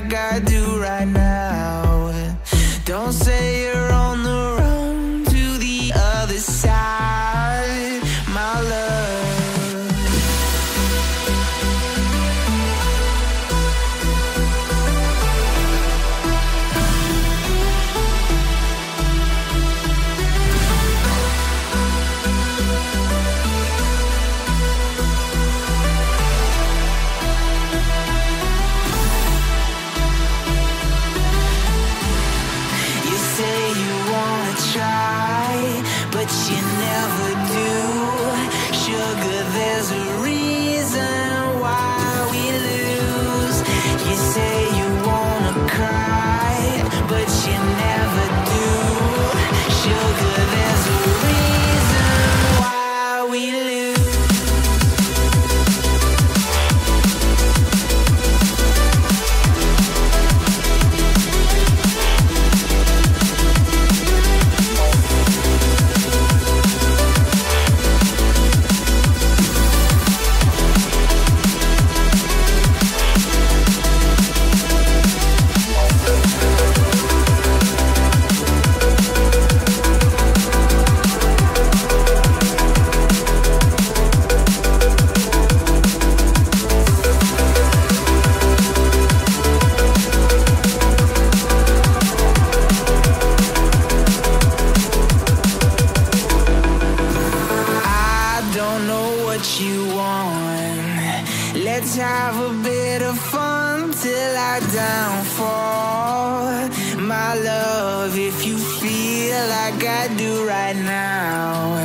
like I do downfall. My love, if you feel like I do right now,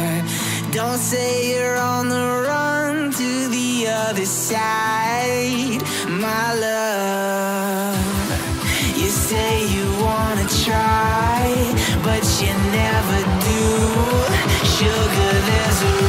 don't say you're on the run to the other side. My love, you say you wanna try, but you never do. Sugar, there's a